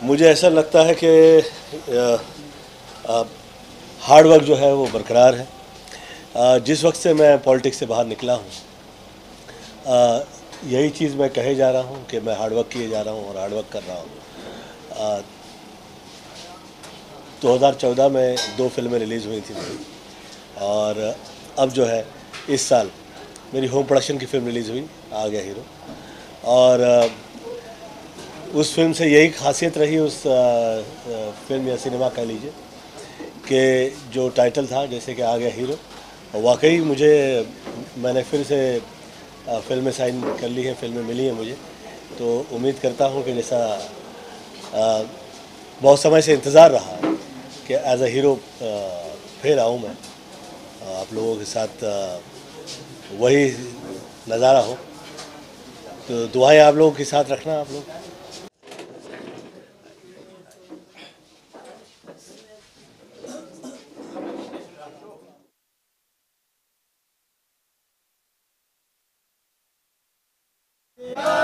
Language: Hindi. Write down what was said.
मुझे ऐसा लगता है कि हार्ड वर्क जो है वो बरकरार है। अ, जिस वक्त से मैं पॉलिटिक्स से बाहर निकला हूँ यही चीज़ मैं कहे जा रहा हूँ कि मैं हार्ड वर्क किए जा रहा हूँ और हार्ड वर्क कर रहा हूँ। दो हज़ार चौदह में दो फ़िल्में रिलीज़ हुई थी मेरी और अब जो है इस साल मेरी होम प्रोडक्शन की फ़िल्म रिलीज़ हुई आ गया हीरो। और उस फ़िल्म से यही खासियत रही उस फ़िल्म या सिनेमा कह लीजिए कि जो टाइटल था जैसे कि आ गया हीरो वाकई मुझे मैंने फिर से फ़िल्में साइन कर ली हैं फ़िल्में मिली हैं मुझे। तो उम्मीद करता हूँ कि जैसा अ, बहुत समय से इंतज़ार रहा कि एज अ हीरो फिर आऊँ मैं। आप लोगों के साथ वही नज़ारा हो। तो दुआएँ आप लोगों के साथ रखना आप लोग। Yeah.